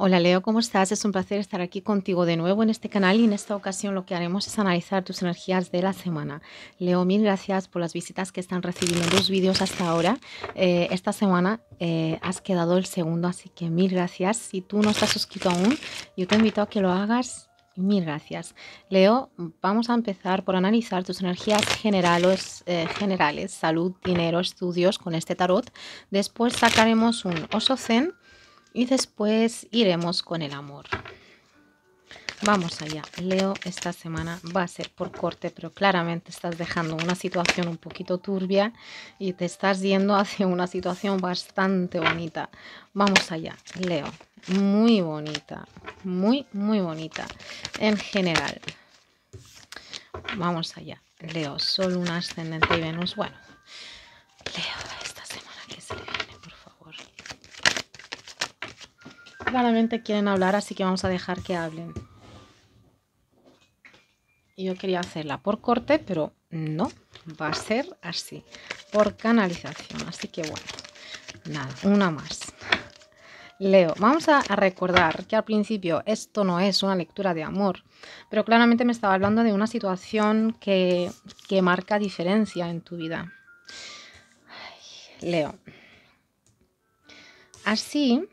Hola Leo, ¿cómo estás? Es un placer estar aquí contigo de nuevo en este canal y en esta ocasión lo que haremos es analizar tus energías de la semana. Leo, mil gracias por las visitas que están recibiendo los vídeos hasta ahora. Eh, esta semana eh, has quedado el segundo, así que mil gracias. Si tú no estás suscrito aún, yo te invito a que lo hagas. Mil gracias. Leo, vamos a empezar por analizar tus energías generales, eh, generales salud, dinero, estudios con este tarot. Después sacaremos un oso zen y después iremos con el amor. Vamos allá. Leo, esta semana va a ser por corte, pero claramente estás dejando una situación un poquito turbia y te estás yendo hacia una situación bastante bonita. Vamos allá. Leo, muy bonita, muy, muy bonita en general. Vamos allá. Leo, solo un ascendente y Venus. Bueno, Leo, claramente quieren hablar, así que vamos a dejar que hablen. Yo quería hacerla por corte, pero no, va a ser así, por canalización. Así que bueno, nada, una más. Leo, vamos a, recordar que al principio esto no es una lectura de amor, pero claramente me estaba hablando de una situación que, que marca diferencia en tu vida. Leo, así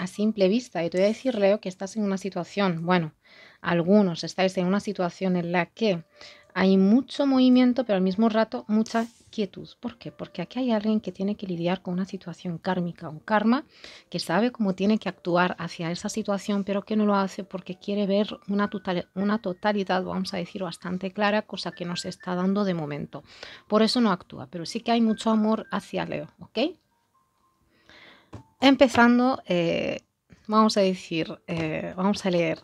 a simple vista. Y te voy a decir, Leo, que estás en una situación, bueno, algunos estáis en una situación en la que hay mucho movimiento, pero al mismo rato mucha quietud. ¿Por qué? Porque aquí hay alguien que tiene que lidiar con una situación kármica, un karma, que sabe cómo tiene que actuar hacia esa situación, pero que no lo hace porque quiere ver una, total, una totalidad, vamos a decir, bastante clara, cosa que no se está dando de momento. Por eso no actúa, pero sí que hay mucho amor hacia Leo, ¿ok? Empezando, eh, vamos a decir, eh, vamos a leer.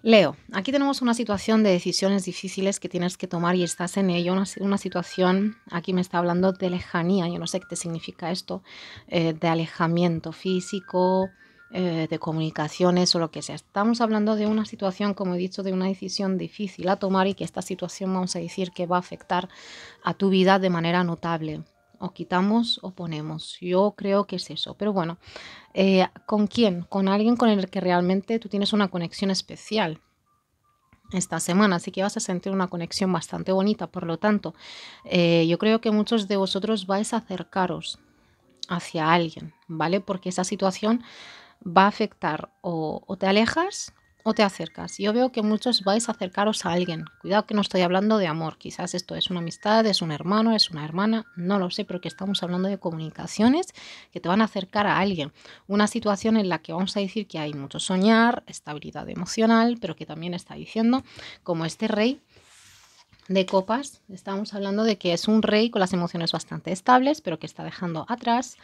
Leo, aquí tenemos una situación de decisiones difíciles que tienes que tomar y estás en ello, una, situación, aquí me está hablando de lejanía, yo no sé qué significa esto, eh, de alejamiento físico, de comunicaciones o lo que sea. Estamos hablando de una situación, como he dicho, de una decisión difícil a tomar y que esta situación, vamos a decir, que va a afectar a tu vida de manera notable o quitamos o ponemos. Yo creo que es eso. Pero bueno, eh, ¿con quién? Con alguien con el que realmente tú tienes una conexión especial esta semana, así que vas a sentir una conexión bastante bonita. Por lo tanto, eh, yo creo que muchos de vosotros vais a acercaros hacia alguien, ¿vale? Porque esa situación va a afectar o, o te alejas o te acercas. Yo veo que muchos vais a acercaros a alguien. Cuidado que no estoy hablando de amor. Quizás esto es una amistad, es un hermano, es una hermana, no lo sé, pero que estamos hablando de comunicaciones que te van a acercar a alguien. Una situación en la que vamos a decir que hay mucho soñar, estabilidad emocional, pero que también está diciendo como este rey de copas, estamos hablando de que es un rey con las emociones bastante estables, pero que está dejando atrás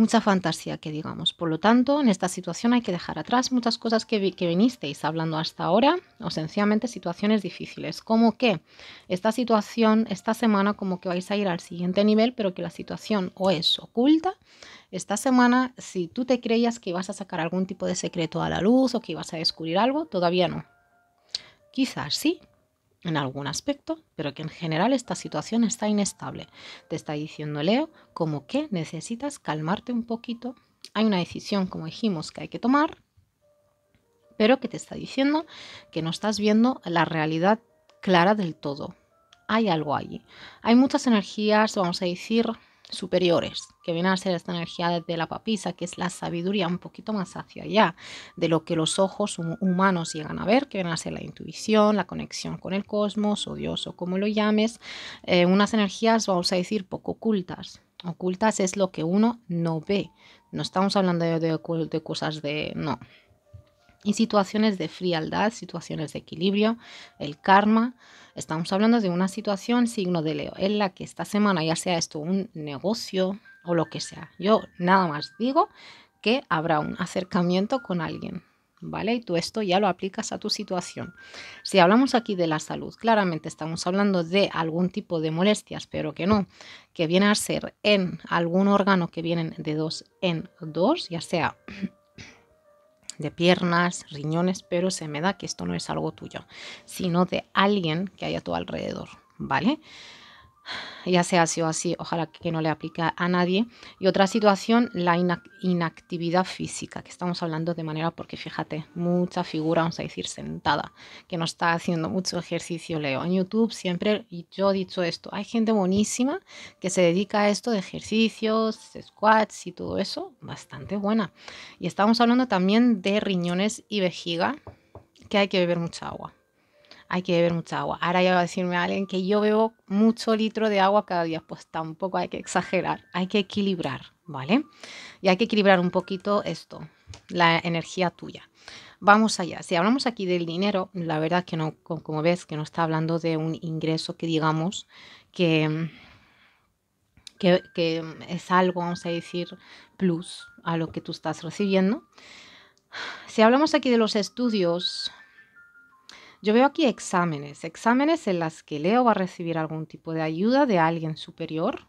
mucha fantasía que digamos. Por lo tanto, en esta situación hay que dejar atrás muchas cosas que, vinisteis hablando hasta ahora o sencillamente situaciones difíciles. Como que esta situación, esta semana como que vais a ir al siguiente nivel, pero que la situación o es oculta. Esta semana, si tú te creías que ibas a sacar algún tipo de secreto a la luz o que ibas a descubrir algo, todavía no. Quizás sí, en algún aspecto, pero que en general esta situación está inestable. Te está diciendo Leo como que necesitas calmarte un poquito. Hay una decisión, como dijimos, que hay que tomar, pero que te está diciendo que no estás viendo la realidad clara del todo. Hay algo allí. Hay muchas energías, vamos a decir, superiores, que viene a ser esta energía de la papisa, que es la sabiduría un poquito más hacia allá de lo que los ojos humanos llegan a ver, que viene a ser la intuición, la conexión con el cosmos o Dios o como lo llames, eh, unas energías, vamos a decir, poco ocultas. Ocultas es lo que uno no ve. No estamos hablando de, de cosas de... No, y situaciones de frialdad, situaciones de equilibrio, el karma. Estamos hablando de una situación signo de Leo en la que esta semana, ya sea esto un negocio o lo que sea, yo nada más digo que habrá un acercamiento con alguien, ¿vale? Y tú esto ya lo aplicas a tu situación. Si hablamos aquí de la salud, claramente estamos hablando de algún tipo de molestias, pero que no, que viene a ser en algún órgano que vienen de dos en dos, ya sea de piernas, riñones, pero se me da que esto no es algo tuyo, sino de alguien que hay a tu alrededor, ¿vale? Ya sea así o así, ojalá que no le aplique a nadie. Y otra situación, la inactividad física, que estamos hablando de manera, porque fíjate, mucha figura, vamos a decir, sentada, que no está haciendo mucho ejercicio, Leo. En YouTube siempre, y yo he dicho esto, hay gente buenísima que se dedica a esto de ejercicios, squats y todo eso, bastante buena. Y estamos hablando también de riñones y vejiga, que hay que beber mucha agua hay que beber mucha agua. Ahora ya va a decirme alguien que yo bebo mucho litro de agua cada día, pues tampoco hay que exagerar, hay que equilibrar, ¿vale? Y hay que equilibrar un poquito esto, la energía tuya. Vamos allá. Si hablamos aquí del dinero, la verdad que no, como ves, que no está hablando de un ingreso que digamos que, que, que es algo, vamos a decir, plus a lo que tú estás recibiendo. Si hablamos aquí de los estudios, yo veo aquí exámenes, exámenes en las que Leo va a recibir algún tipo de ayuda de alguien superior,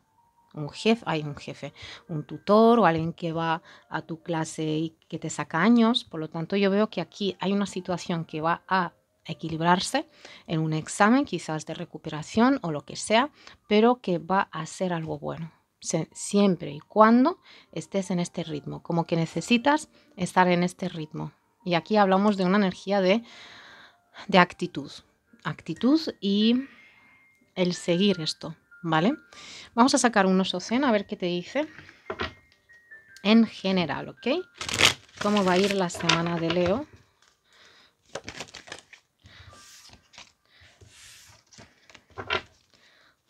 un jefe, hay un jefe, un tutor o alguien que va a tu clase y que te saca años. Por lo tanto, yo veo que aquí hay una situación que va a equilibrarse en un examen, quizás de recuperación o lo que sea, pero que va a ser algo bueno. Siempre y cuando estés en este ritmo, como que necesitas estar en este ritmo. Y aquí hablamos de una energía de de actitud. Actitud y el seguir esto, ¿vale? Vamos a sacar un oso zen a ver qué te dice en general, ¿ok? ¿Cómo va a ir la semana de Leo?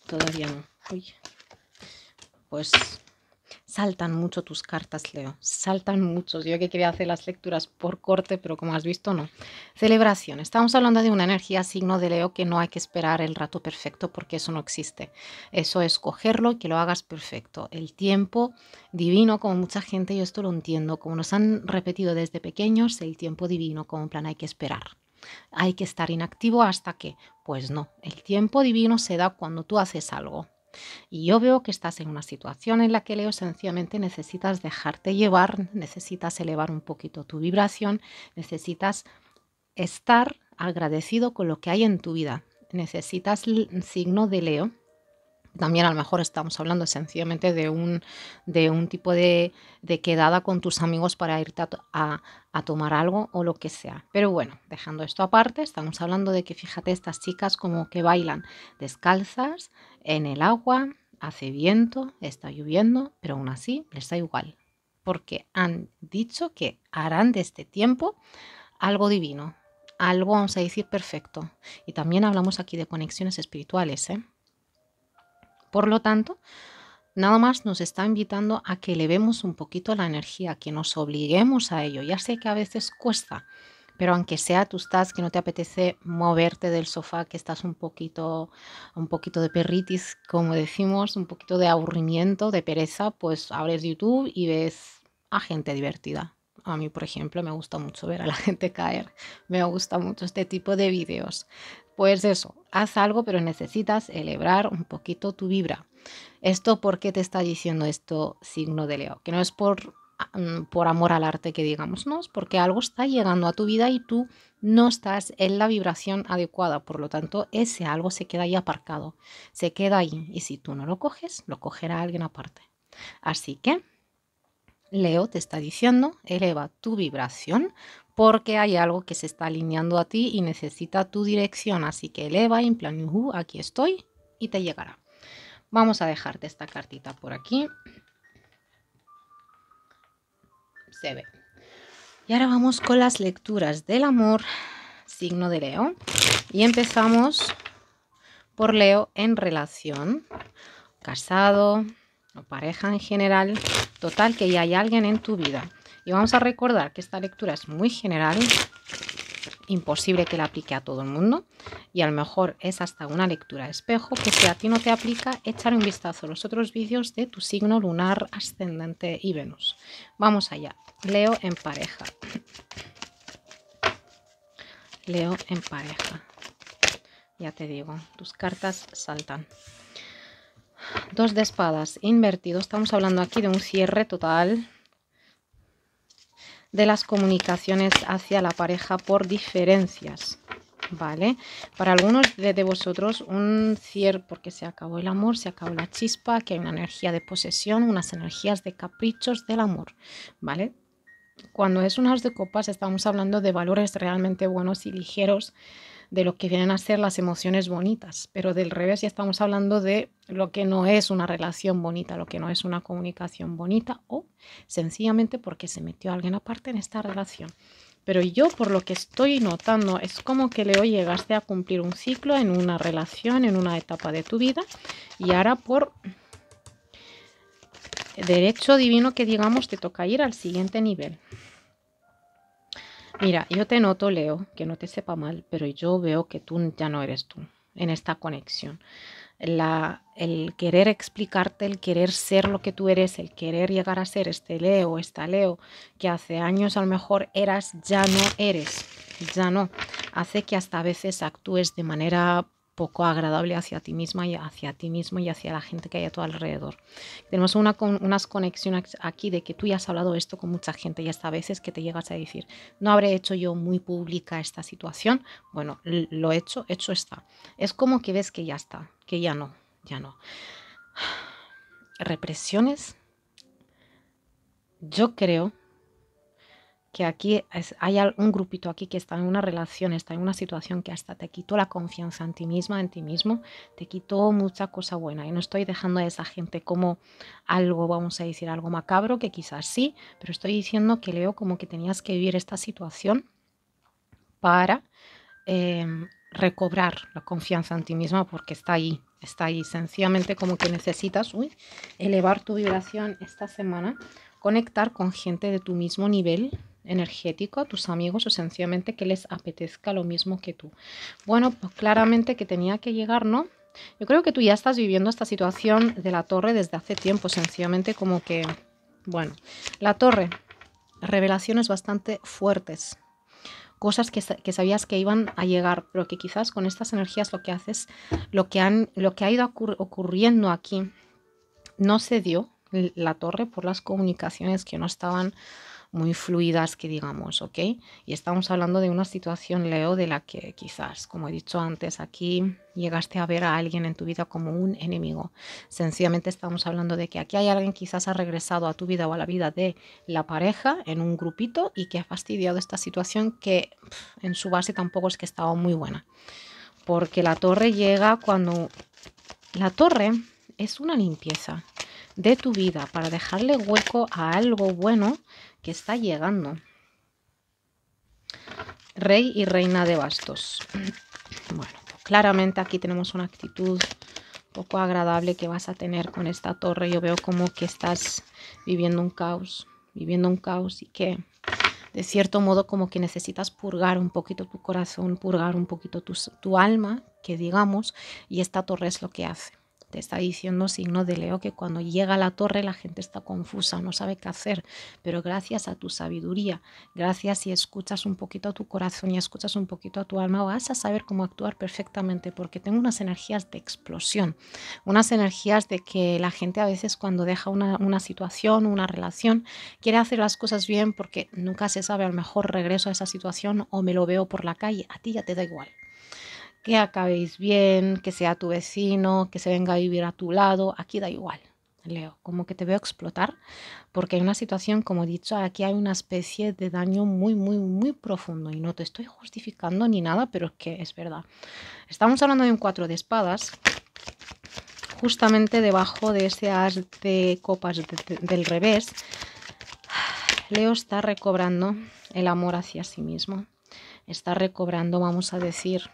Todavía no. Pues saltan mucho tus cartas, Leo. Saltan muchos. Yo que quería hacer las lecturas por corte, pero como has visto, no. Celebración. Estamos hablando de una energía signo de Leo que no hay que esperar el rato perfecto porque eso no existe. Eso es cogerlo y que lo hagas perfecto. El tiempo divino, como mucha gente, yo esto lo entiendo, como nos han repetido desde pequeños, el tiempo divino, como plan hay que esperar. Hay que estar inactivo hasta que, pues no, el tiempo divino se da cuando tú haces algo. Y yo veo que estás en una situación en la que, Leo, sencillamente necesitas dejarte llevar, necesitas elevar un poquito tu vibración, necesitas estar agradecido con lo que hay en tu vida. Necesitas el signo de Leo también a lo mejor estamos hablando sencillamente de un, de un tipo de, quedada con tus amigos para irte a, a, tomar algo o lo que sea. Pero bueno, dejando esto aparte, estamos hablando de que fíjate estas chicas como que bailan descalzas en el agua, hace viento, está lloviendo, pero aún así les da igual. Porque han dicho que harán de este tiempo algo divino, algo, vamos a decir, perfecto. Y también hablamos aquí de conexiones espirituales, ¿eh? Por lo tanto, nada más nos está invitando a que elevemos un poquito la energía, que nos obliguemos a ello. Ya sé que a veces cuesta, pero aunque sea tú estás que no te apetece moverte del sofá, que estás un poquito, un poquito de perritis, como decimos, un poquito de aburrimiento, de pereza, pues abres YouTube y ves a gente divertida. A mí, por ejemplo, me gusta mucho ver a la gente caer. Me gusta mucho este tipo de vídeos. Pues eso, haz algo, pero necesitas elevar un poquito tu vibra. ¿Esto por qué te está diciendo esto signo de Leo? Que no es por, mm, por amor al arte que digamos, no, es porque algo está llegando a tu vida y tú no estás en la vibración adecuada. Por lo tanto, ese algo se queda ahí aparcado, se queda ahí. Y si tú no lo coges, lo cogerá alguien aparte. Así que Leo te está diciendo, eleva tu vibración porque hay algo que se está alineando a ti y necesita tu dirección. Así que eleva en plan, aquí estoy y te llegará. Vamos a dejarte esta cartita por aquí. Se ve. Y ahora vamos con las lecturas del amor, signo de Leo. Y empezamos por Leo en relación, casado o pareja en general. Total, que ya hay alguien en tu vida y vamos a recordar que esta lectura es muy general, imposible que la aplique a todo el mundo y a lo mejor es hasta una lectura espejo que si a ti no te aplica, echar un vistazo a los otros vídeos de tu signo lunar, ascendente y Venus. Vamos allá. Leo en pareja. Leo en pareja. Ya te digo, tus cartas saltan. Dos de espadas invertido. Estamos hablando aquí de un cierre total de las comunicaciones hacia la pareja por diferencias. ¿vale? Para algunos de, vosotros, un cierre, porque se acabó el amor, se acabó la chispa, que hay una energía de posesión, unas energías de caprichos del amor, ¿vale? Cuando es un as de copas, estamos hablando de valores realmente buenos y ligeros, de lo que vienen a ser las emociones bonitas, pero del revés ya estamos hablando de lo que no es una relación bonita, lo que no es una comunicación bonita o sencillamente porque se metió alguien aparte en esta relación. Pero yo por lo que estoy notando es como que Leo llegaste a cumplir un ciclo en una relación, en una etapa de tu vida y ahora por derecho divino que digamos te toca ir al siguiente nivel. Mira, yo te noto, Leo, que no te sepa mal, pero yo veo que tú ya no eres tú en esta conexión el querer explicarte, el querer ser lo que tú eres, el querer llegar a ser este Leo, esta Leo, que hace años a lo mejor eras, ya no eres, ya no. Hace que hasta a veces actúes de manera poco agradable hacia ti misma y hacia ti mismo y hacia la gente que hay a tu alrededor. Tenemos una, unas conexiones aquí de que tú ya has hablado esto con mucha gente y hasta a veces que te llegas a decir, no habré hecho yo muy pública esta situación. Bueno, lo he hecho, hecho está. Es como que ves que ya está, que ya no, ya no. Represiones. Yo creo que aquí hay un grupito aquí que está en una relación, está en una situación que hasta te quitó la confianza en ti misma, en ti mismo, te quitó mucha cosa buena. Y no estoy dejando a esa gente como algo, vamos a decir, algo macabro, que quizás sí, pero estoy diciendo que leo como que tenías que vivir esta situación para em, recobrar la confianza en ti misma porque está ahí, está ahí. Sencillamente como que necesitas elevar tu vibración esta semana, conectar con gente de tu mismo nivel energético a tus amigos o sencillamente que les apetezca lo mismo que tú. Bueno, pues claramente que tenía que llegar, ¿no? Yo creo que tú ya estás viviendo esta situación de la torre desde hace tiempo, sencillamente como que, bueno, la torre, revelaciones bastante fuertes, cosas que, que, sabías que iban a llegar, pero que quizás con estas energías lo que haces, lo que, han, lo que ha ido ocurriendo aquí, no se dio la torre por las comunicaciones que no estaban muy fluidas que digamos, ¿ok? Y estamos hablando de una situación, Leo, de la que quizás, como he dicho antes, aquí llegaste a ver a alguien en tu vida como un enemigo. Sencillamente estamos hablando de que aquí hay alguien quizás ha regresado a tu vida o a la vida de la pareja en un grupito y que ha fastidiado esta situación que en su base tampoco es que estaba muy buena. Porque la torre llega cuando... La torre es una limpieza de tu vida para dejarle hueco a algo bueno que está llegando. Rey y reina de bastos. Bueno, claramente aquí tenemos una actitud poco agradable que vas a tener con esta torre. Yo veo como que estás viviendo un caos, viviendo un caos y que de cierto modo como que necesitas purgar un poquito tu corazón, purgar un poquito tu, tu alma, que digamos, y esta torre es lo que hace. Te está diciendo signo de Leo que cuando llega a la torre la gente está confusa, no sabe qué hacer, pero gracias a tu sabiduría, gracias si escuchas un poquito a tu corazón y escuchas un poquito a tu alma, vas a saber cómo actuar perfectamente porque tengo unas energías de explosión, unas energías de que la gente a veces cuando deja una, una situación, una relación, quiere hacer las cosas bien porque nunca se sabe, al mejor regreso a esa situación o me lo veo por la calle, a ti ya te da igual que acabéis bien, que sea tu vecino, que se venga a vivir a tu lado, aquí da igual. Leo, como que te veo explotar, porque hay una situación, como he dicho, aquí hay una especie de daño muy, muy, muy profundo y no te estoy justificando ni nada, pero es que es verdad. Estamos hablando de un cuatro de espadas, justamente debajo de ese as de copas del revés. Leo está recobrando el amor hacia sí mismo, está recobrando, vamos a decir,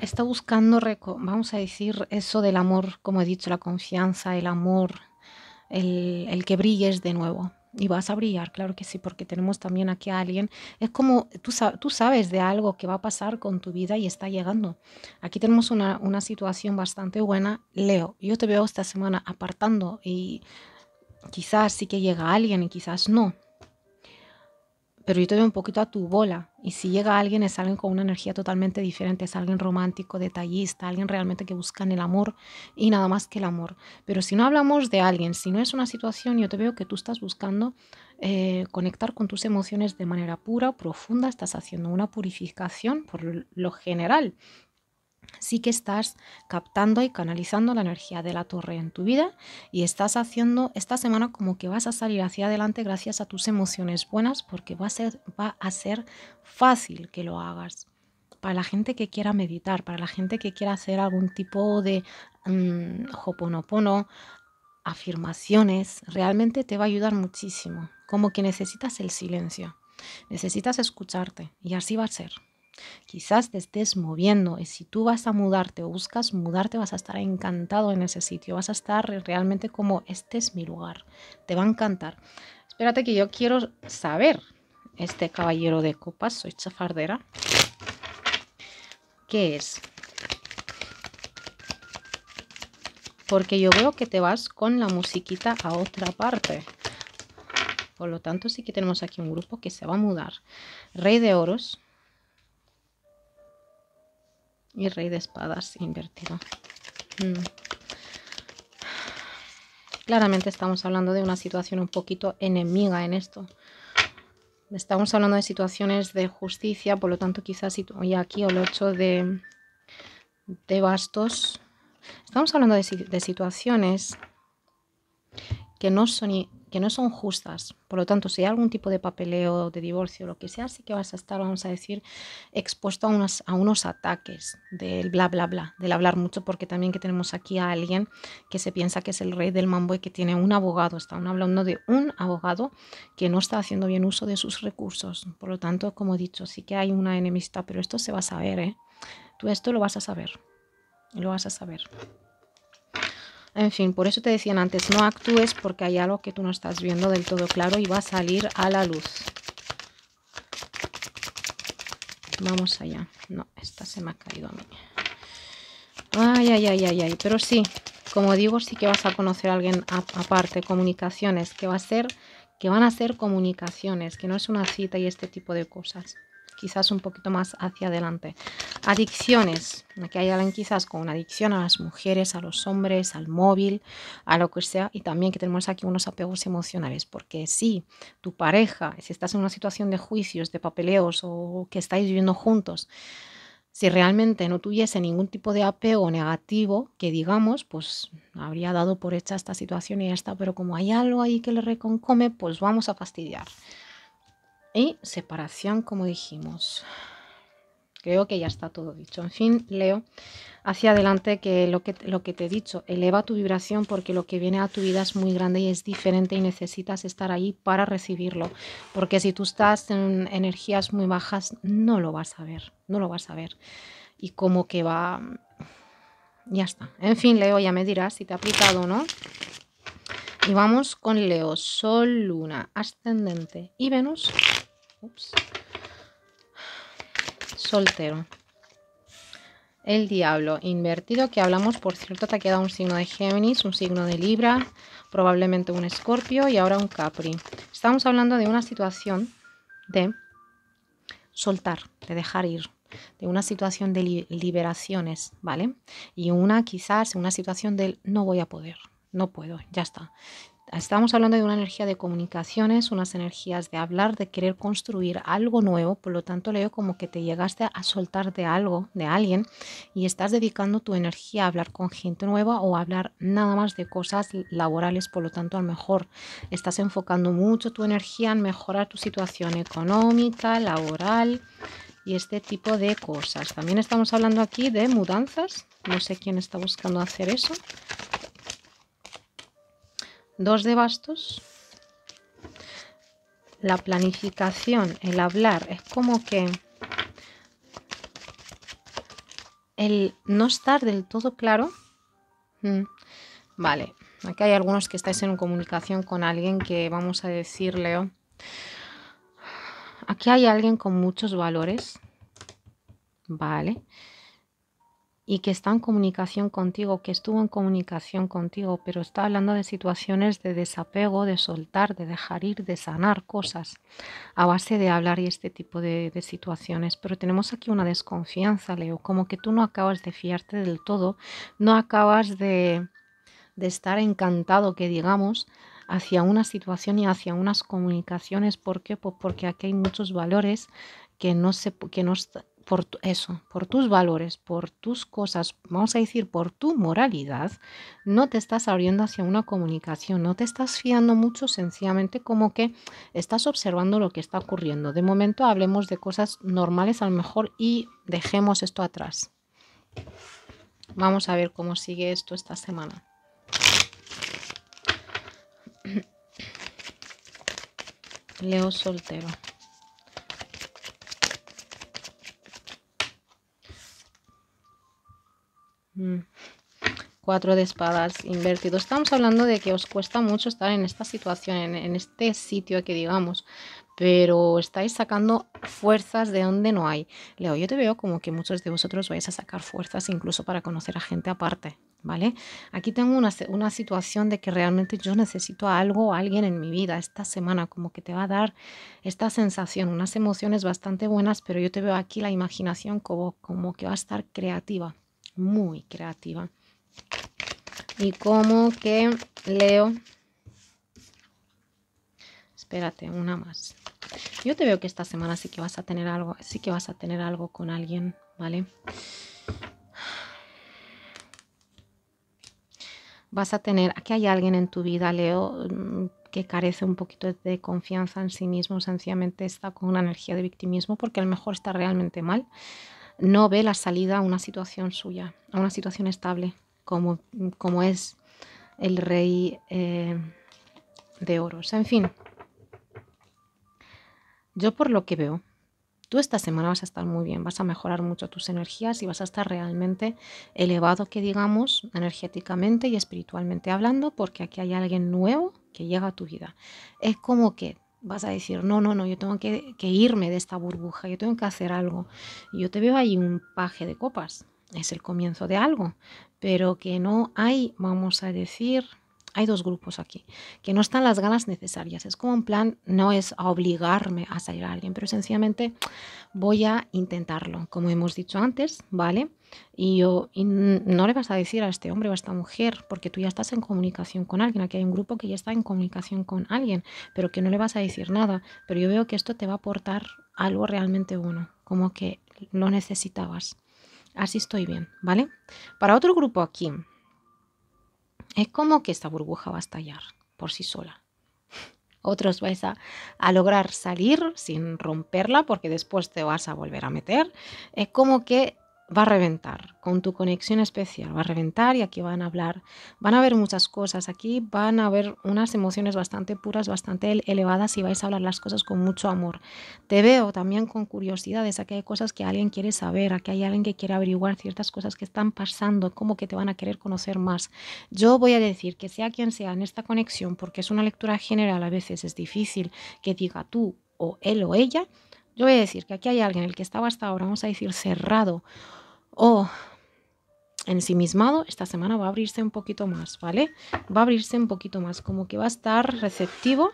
está, buscando, vamos a decir, eso del amor, como he dicho, la confianza, el amor, el, que brilles de nuevo. Y vas a brillar, claro que sí, porque tenemos también aquí a alguien. Es como tú, tú sabes de algo que va a pasar con tu vida y está llegando. Aquí tenemos una, una situación bastante buena. Leo, yo te veo esta semana apartando y quizás sí que llega alguien y quizás no pero yo te veo un poquito a tu bola. Y si llega alguien, es alguien con una energía totalmente diferente, es alguien romántico, detallista, alguien realmente que busca el amor y nada más que el amor. Pero si no hablamos de alguien, si no es una situación, yo te veo que tú estás buscando eh, conectar con tus emociones de manera pura, profunda, estás haciendo una purificación por lo general sí que estás captando y canalizando la energía de la torre en tu vida y estás haciendo esta semana como que vas a salir hacia adelante gracias a tus emociones buenas porque va a ser, va a ser fácil que lo hagas. Para la gente que quiera meditar, para la gente que quiera hacer algún tipo de um, hoponopono, afirmaciones, realmente te va a ayudar muchísimo. Como que necesitas el silencio, necesitas escucharte y así va a ser. Quizás te estés moviendo y si tú vas a mudarte o buscas mudarte vas a estar encantado en ese sitio, vas a estar realmente como este es mi lugar, te va a encantar. Espérate que yo quiero saber, este caballero de copas, soy chafardera, ¿qué es? Porque yo veo que te vas con la musiquita a otra parte. Por lo tanto, sí que tenemos aquí un grupo que se va a mudar. Rey de oros, y rey de espadas invertido. Mm. Claramente estamos hablando de una situación un poquito enemiga en esto. Estamos hablando de situaciones de justicia, por lo tanto quizás y aquí el 8 de, de bastos. Estamos hablando de, de situaciones que no son que no son justas. Por lo tanto, si hay algún tipo de papeleo, de divorcio, lo que sea, sí que vas a estar, vamos a decir, expuesto a unos, a unos ataques del bla, bla, bla, del hablar mucho, porque también que tenemos aquí a alguien que se piensa que es el rey del mambo y que tiene un abogado. Están hablando de un abogado que no está haciendo bien uso de sus recursos. Por lo tanto, como he dicho, sí que hay una enemistad, pero esto se va a saber, ¿eh? Tú esto lo vas a saber. Lo vas a saber. En fin, por eso te decían antes, no actúes porque hay algo que tú no estás viendo del todo claro y va a salir a la luz. Vamos allá. No, esta se me ha caído a mí. Ay, ay, ay, ay, ay. Pero sí, como digo, sí que vas a conocer a alguien aparte, comunicaciones, que va a ser, que van a ser comunicaciones, que no es una cita y este tipo de cosas quizás un poquito más hacia adelante. Adicciones. Aquí hay alguien quizás con una adicción a las mujeres, a los hombres, al móvil, a lo que sea. Y también que tenemos aquí unos apegos emocionales. Porque si tu pareja, si estás en una situación de juicios, de papeleos o que estáis viviendo juntos, si realmente no tuviese ningún tipo de apego negativo, que digamos, pues habría dado por hecha esta situación y ya está, pero como hay algo ahí que le reconcome, pues vamos a fastidiar. Y separación, como dijimos. Creo que ya está todo dicho. En fin, Leo, hacia adelante que lo, que lo que te he dicho, eleva tu vibración porque lo que viene a tu vida es muy grande y es diferente y necesitas estar ahí para recibirlo. Porque si tú estás en energías muy bajas, no lo vas a ver, no lo vas a ver. Y como que va... Ya está. En fin, Leo, ya me dirás si te ha aplicado o no. Y vamos con Leo, Sol, Luna, Ascendente y Venus. Soltero. El diablo invertido que hablamos, por cierto, te ha quedado un signo de Géminis, un signo de Libra, probablemente un Escorpio y ahora un Capri. Estamos hablando de una situación de soltar, de dejar ir, de una situación de liberaciones, ¿vale? Y una quizás una situación del no voy a poder, no puedo, ya está. Estamos hablando de una energía de comunicaciones, unas energías de hablar, de querer construir algo nuevo, por lo tanto leo como que te llegaste a soltar de algo, de alguien, y estás dedicando tu energía a hablar con gente nueva o a hablar nada más de cosas laborales, por lo tanto a lo mejor estás enfocando mucho tu energía en mejorar tu situación económica, laboral y este tipo de cosas. También estamos hablando aquí de mudanzas, no sé quién está buscando hacer eso, dos de bastos, la planificación, el hablar, es como que el no estar del todo claro. Mm, vale, aquí hay algunos que estáis en comunicación con alguien que vamos a decirle, aquí hay alguien con muchos valores, vale, y que está en comunicación contigo, que estuvo en comunicación contigo, pero está hablando de situaciones de desapego, de soltar, de dejar ir, de sanar cosas a base de hablar y este tipo de, situaciones. Pero tenemos aquí una desconfianza, Leo, como que tú no acabas de fiarte del todo, no acabas de, estar encantado, que digamos, hacia una situación y hacia unas comunicaciones. ¿Por qué? Pues porque aquí hay muchos valores que no se que no por eso, por tus valores, por tus cosas, vamos a decir, por tu moralidad, no te estás abriendo hacia una comunicación, no te estás fiando mucho, sencillamente como que estás observando lo que está ocurriendo. De momento hablemos de cosas normales a lo mejor y dejemos esto atrás. Vamos a ver cómo sigue esto esta semana. Leo soltero. Cuatro de espadas invertidos. Estamos hablando de que os cuesta mucho estar en esta situación, en, este sitio que digamos, pero estáis sacando fuerzas de donde no hay. Leo, yo te veo como que muchos de vosotros vais a sacar fuerzas incluso para conocer a gente aparte, ¿vale? Aquí tengo una, una situación de que realmente yo necesito a algo a alguien en mi vida esta semana, como que te va a dar esta sensación, unas emociones bastante buenas, pero yo te veo aquí la imaginación como, como que va a estar creativa, muy creativa. Y como que leo... Espérate, una más. Yo te veo que esta semana sí que vas a tener algo, sí que vas a tener algo con alguien, ¿vale? Vas a tener, aquí hay alguien en tu vida, Leo, mm, que carece un poquito de confianza en sí mismo, sencillamente está con una energía de victimismo porque a lo mejor está realmente mal no ve la salida a una situación suya, a una situación estable, como, como es el rey eh, de oros. En fin, yo por lo que veo, tú esta semana vas a estar muy bien, vas a mejorar mucho tus energías y vas a estar realmente elevado, que digamos, energéticamente y espiritualmente hablando, porque aquí hay alguien nuevo que llega a tu vida. Es como que vas a decir, no, no, no, yo tengo que, irme de esta burbuja, yo tengo que hacer algo. Yo te veo ahí un paje de copas, es el comienzo de algo, pero que no hay, vamos a decir, hay dos grupos aquí, que no están las ganas necesarias. Es como un plan, no es obligarme a salir a alguien, pero sencillamente voy a intentarlo, como hemos dicho antes, ¿vale? Y yo no le vas a decir a este hombre o a esta mujer, porque tú ya estás en comunicación con alguien. Aquí hay un grupo que ya está en comunicación con alguien, pero que no le vas a decir nada. Pero yo veo que esto te va a aportar algo realmente bueno, como que lo necesitabas. Así estoy bien, ¿vale? Para otro grupo aquí, es como que esta burbuja va a estallar por sí sola. Otros vais a, a, lograr salir sin romperla porque después te vas a volver a meter. Es como que va a reventar con tu conexión especial, va a reventar y aquí van a hablar, van a haber muchas cosas, aquí van a haber unas emociones bastante puras, bastante elevadas y vais a hablar las cosas con mucho amor. Te veo también con curiosidades, aquí hay cosas que alguien quiere saber, aquí hay alguien que quiere averiguar ciertas cosas que están pasando, como que te van a querer conocer más. Yo voy a decir que sea quien sea en esta conexión, porque es una lectura general, a veces es difícil que diga tú o él o ella, yo voy a decir que aquí hay alguien, el que estaba hasta ahora, vamos a decir, cerrado o ensimismado, esta semana va a abrirse un poquito más, ¿vale? Va a abrirse un poquito más, como que va a estar receptivo.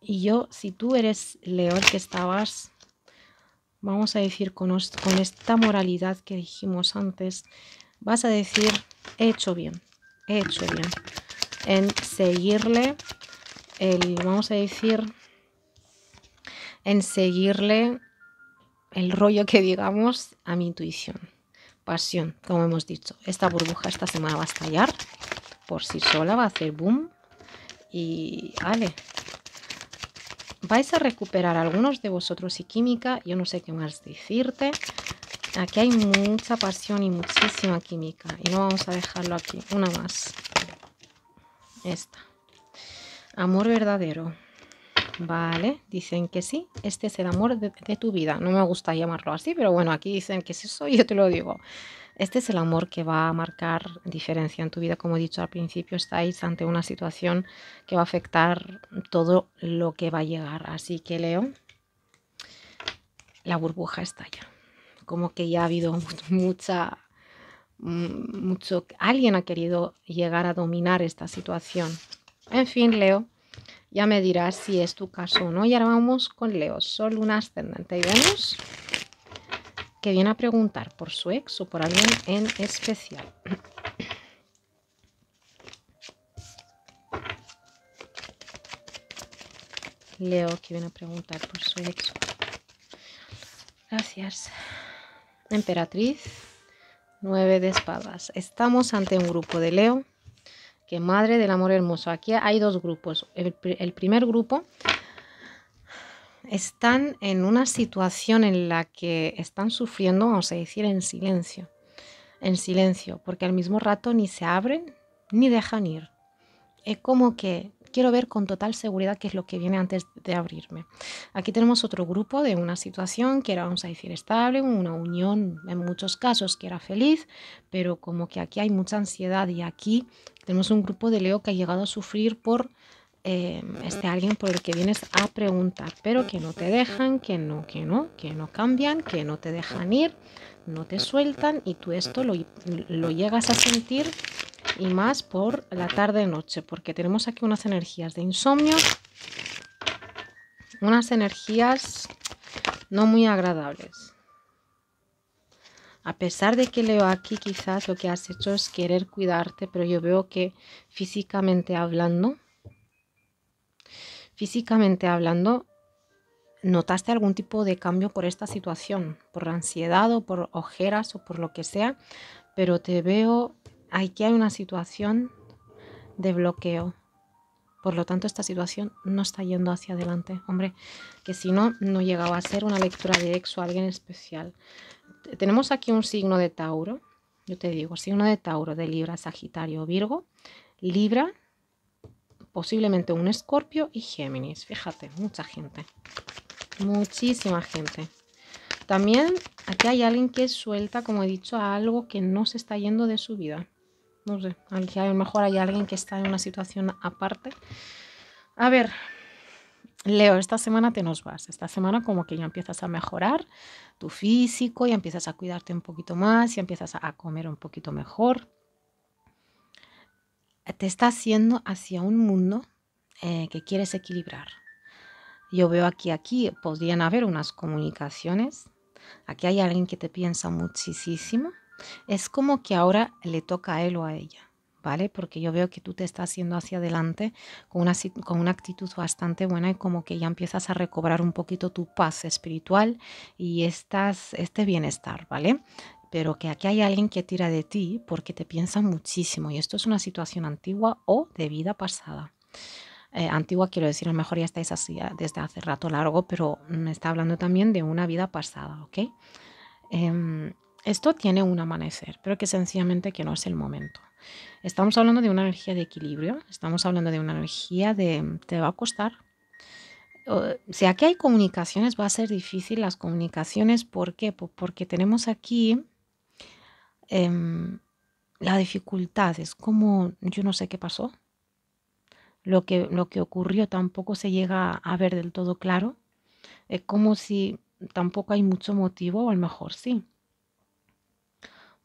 Y yo, si tú eres Leo, que estabas, vamos a decir, con, con esta moralidad que dijimos antes, vas a decir, he hecho bien, he hecho bien en seguirle el, vamos a decir, en seguirle el rollo que digamos a mi intuición. Pasión, como hemos dicho. Esta burbuja esta semana va a estallar por sí sola, va a hacer boom. Y vale. Vais a recuperar algunos de vosotros y química. Yo no sé qué más decirte. Aquí hay mucha pasión y muchísima química. Y no vamos a dejarlo aquí. Una más. Esta. Amor verdadero. Vale, dicen que sí, este es el amor de, tu vida. No me gusta llamarlo así, pero bueno, aquí dicen que es eso y yo te lo digo. Este es el amor que va a marcar diferencia en tu vida. Como he dicho al principio, estáis ante una situación que va a afectar todo lo que va a llegar. Así que Leo, la burbuja estalla. Como que ya ha habido mucha, mm, mucho, alguien ha querido llegar a dominar esta situación. En fin, Leo, ya me dirás si es tu caso o no. Y ahora vamos con Leo, Sol, Luna, Ascendente y Venus, que viene a preguntar por su ex o por alguien en especial. Leo, que viene a preguntar por su ex. Gracias. Emperatriz, nueve de espadas. Estamos ante un grupo de Leo que Madre del Amor Hermoso. Aquí hay dos grupos. El, primer grupo están en una situación en la que están sufriendo, vamos a decir, en silencio. En silencio, porque al mismo rato ni se abren ni dejan ir. Es como que quiero ver con total seguridad qué es lo que viene antes de abrirme. Aquí tenemos otro grupo de una situación que era, vamos a decir, estable, una unión en muchos casos que era feliz, pero como que aquí hay mucha ansiedad y aquí tenemos un grupo de Leo que ha llegado a sufrir por eh, este alguien por el que vienes a preguntar, pero que no te dejan, que no, que no, que no cambian, que no te dejan ir, no te sueltan y tú esto lo, lo llegas a sentir y más por la tarde-noche, porque tenemos aquí unas energías de insomnio, unas energías no muy agradables. A pesar de que leo aquí quizás lo que has hecho es querer cuidarte, pero yo veo que físicamente hablando, físicamente hablando, notaste algún tipo de cambio por esta situación, por ansiedad o por ojeras o por lo que sea, pero te veo aquí hay una situación de bloqueo. Por lo tanto, esta situación no está yendo hacia adelante. Hombre, que si no, no llegaba a ser una lectura de ex o alguien especial. Tenemos aquí un signo de Tauro. Yo te digo, signo de Tauro, de Libra, Sagitario, Virgo. Libra, posiblemente un Escorpio y Géminis. Fíjate, mucha gente. Muchísima gente. También aquí hay alguien que suelta, como he dicho, a algo que no se está yendo de su vida. No sé, a lo mejor hay alguien que está en una situación aparte. A ver, Leo, esta semana te nos vas. Esta semana como que ya empiezas a mejorar tu físico, ya empiezas a cuidarte un poquito más, ya empiezas a comer un poquito mejor. Te estás yendo hacia un mundo eh, que quieres equilibrar. Yo veo aquí, aquí podrían haber unas comunicaciones. Aquí hay alguien que te piensa muchísimo es como que ahora le toca a él o a ella, ¿vale? Porque yo veo que tú te estás yendo hacia adelante con una, con una actitud bastante buena y como que ya empiezas a recobrar un poquito tu paz espiritual y estás, este bienestar, ¿vale? Pero que aquí hay alguien que tira de ti porque te piensa muchísimo y esto es una situación antigua o de vida pasada. Eh, antigua quiero decir, a lo mejor ya estáis así desde hace rato largo, pero me está hablando también de una vida pasada, ¿ok? Em, esto tiene un amanecer, pero que sencillamente que no es el momento. Estamos hablando de una energía de equilibrio, estamos hablando de una energía de te va a costar. Si aquí hay comunicaciones, va a ser difícil las comunicaciones. ¿Por qué? Porque tenemos aquí em, la dificultad. Es como, yo no sé qué pasó. Lo que, lo que ocurrió tampoco se llega a ver del todo claro. Es como si tampoco hay mucho motivo, o a lo mejor sí.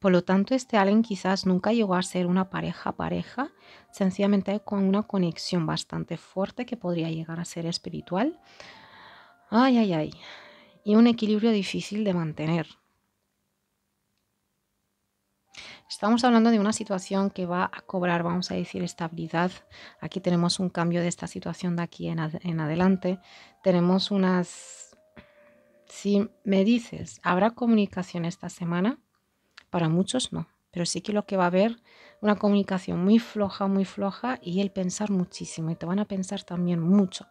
Por lo tanto, este alguien quizás nunca llegó a ser una pareja-pareja, sencillamente con una conexión bastante fuerte que podría llegar a ser espiritual. Ay, ay, ay. Y un equilibrio difícil de mantener. Estamos hablando de una situación que va a cobrar, vamos a decir, estabilidad. Aquí tenemos un cambio de esta situación de aquí en, en adelante. Tenemos unas... Si me dices, ¿habrá comunicación esta semana? Para muchos no, pero sí que lo que va a haber una comunicación muy floja, muy floja y el pensar muchísimo y te van a pensar también mucho.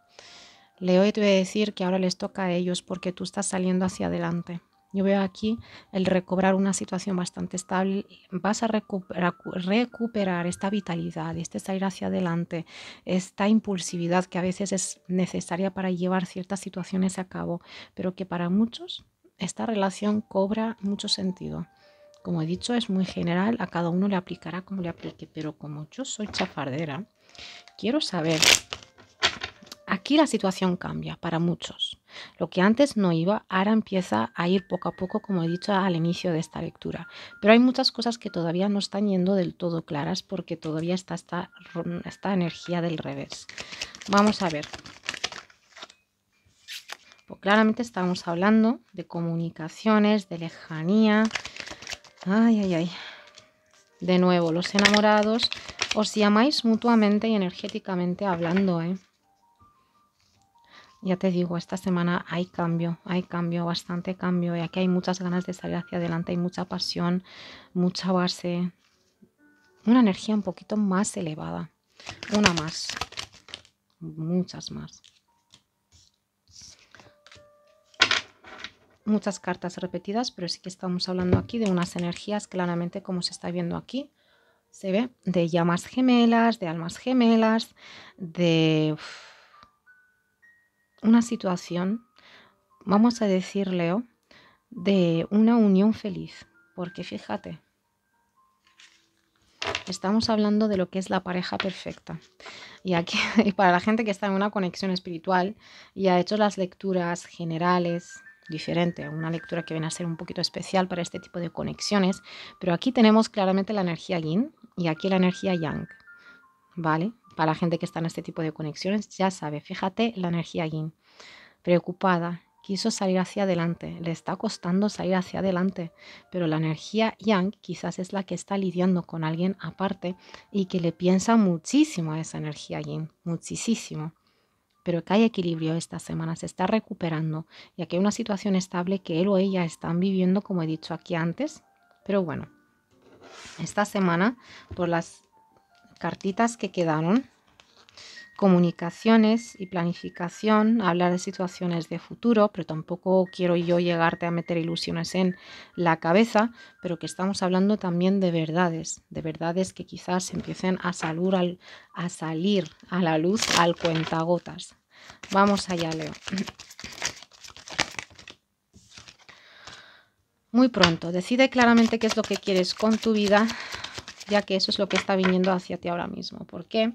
Leo y te voy a decir que ahora les toca a ellos porque tú estás saliendo hacia adelante. Yo veo aquí el recobrar una situación bastante estable, vas a recuperar, recuperar esta vitalidad, este salir hacia adelante, esta impulsividad que a veces es necesaria para llevar ciertas situaciones a cabo, pero que para muchos esta relación cobra mucho sentido. Como he dicho, es muy general, a cada uno le aplicará como le aplique, pero como yo soy chafardera, quiero saber, aquí la situación cambia para muchos. Lo que antes no iba, ahora empieza a ir poco a poco, como he dicho al inicio de esta lectura. Pero hay muchas cosas que todavía no están yendo del todo claras porque todavía está esta, energía del revés. Vamos a ver. Pues claramente estamos hablando de comunicaciones, de lejanía. Ay, ay, ay. De nuevo, los enamorados os llamáis mutuamente y energéticamente hablando, ¿eh? Ya te digo, esta semana hay cambio, hay cambio, bastante cambio. Y aquí hay muchas ganas de salir hacia adelante, hay mucha pasión, mucha base. Una energía un poquito más elevada. Una más. Muchas más. Muchas cartas repetidas, pero sí que estamos hablando aquí de unas energías claramente como se está viendo aquí. Se ve de llamas gemelas, de almas gemelas, de una situación, vamos a decir, Leo, de una unión feliz. Porque fíjate, estamos hablando de lo que es la pareja perfecta. Y aquí, para la gente que está en una conexión espiritual y ha hecho las lecturas generales diferente, una lectura que viene a ser un poquito especial para este tipo de conexiones, pero aquí tenemos claramente la energía yin y aquí la energía yang, ¿vale? Para la gente que está en este tipo de conexiones, ya sabe, fíjate la energía yin, preocupada, quiso salir hacia adelante, le está costando salir hacia adelante, pero la energía yang quizás es la que está lidiando con alguien aparte y que le piensa muchísimo a esa energía yin, muchísimo pero que hay equilibrio esta semana, se está recuperando, y que hay una situación estable que él o ella están viviendo, como he dicho aquí antes. Pero bueno, esta semana, por las cartitas que quedaron, comunicaciones y planificación, hablar de situaciones de futuro, pero tampoco quiero yo llegarte a meter ilusiones en la cabeza, pero que estamos hablando también de verdades, de verdades que quizás empiecen a, salir, a la luz al cuentagotas. Vamos allá, Leo. Muy pronto, decide claramente qué es lo que quieres con tu vida, ya que eso es lo que está viniendo hacia ti ahora mismo. ¿Por qué?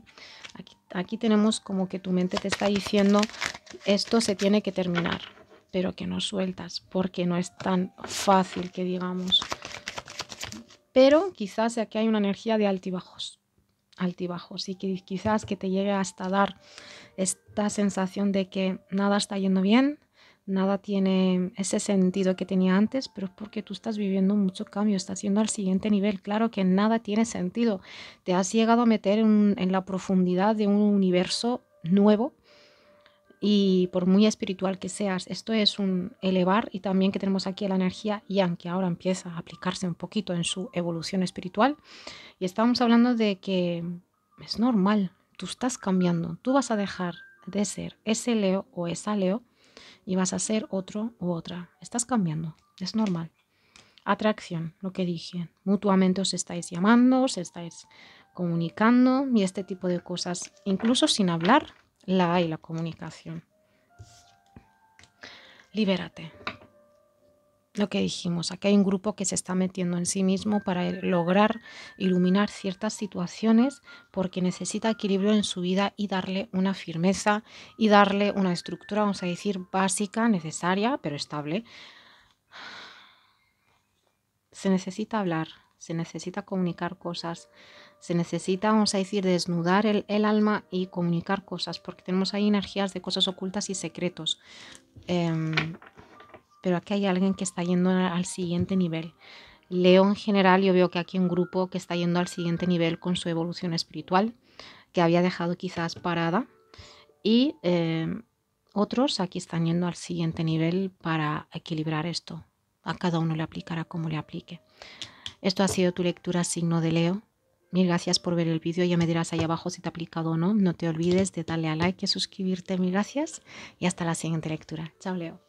Aquí, tenemos como que tu mente te está diciendo esto se tiene que terminar, pero que no sueltas, porque no es tan fácil que digamos. Pero quizás aquí hay una energía de altibajos, altibajos, y que quizás que te llegue hasta dar esta sensación de que nada está yendo bien, nada tiene ese sentido que tenía antes, pero es porque tú estás viviendo mucho cambio, estás yendo al siguiente nivel. Claro que nada tiene sentido. Te has llegado a meter en, la profundidad de un universo nuevo y por muy espiritual que seas, esto es un elevar y también que tenemos aquí la energía yang, que ahora empieza a aplicarse un poquito en su evolución espiritual. Y estamos hablando de que es normal, tú estás cambiando, tú vas a dejar de ser ese Leo o esa Leo y vas a ser otro u otra. Estás cambiando, es normal. Atracción, lo que dije. Mutuamente os estáis llamando, os estáis comunicando y este tipo de cosas. Incluso sin hablar, la hay la comunicación. Libérate. Lo que dijimos, aquí hay un grupo que se está metiendo en sí mismo para lograr iluminar ciertas situaciones porque necesita equilibrio en su vida y darle una firmeza y darle una estructura, vamos a decir, básica, necesaria, pero estable. Se necesita hablar, se necesita comunicar cosas, se necesita, vamos a decir, desnudar el, alma y comunicar cosas, porque tenemos ahí energías de cosas ocultas y secretos. Em, pero aquí hay alguien que está yendo al siguiente nivel. Leo en general, yo veo que aquí hay un grupo que está yendo al siguiente nivel con su evolución espiritual, que había dejado quizás parada, y em, otros aquí están yendo al siguiente nivel para equilibrar esto. A cada uno le aplicará como le aplique. Esto ha sido tu lectura signo de Leo. Mil gracias por ver el vídeo. Ya me dirás ahí abajo si te ha aplicado o no. No te olvides de darle a like y suscribirte. Mil gracias y hasta la siguiente lectura. Chao, Leo.